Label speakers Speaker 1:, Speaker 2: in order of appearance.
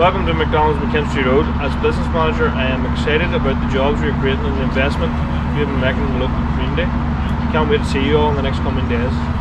Speaker 1: Welcome to McDonald's McKinstry Road. As business manager, I am excited about the jobs we are creating and the investment we have been making in the local community. Can't wait to see you all in the next coming days.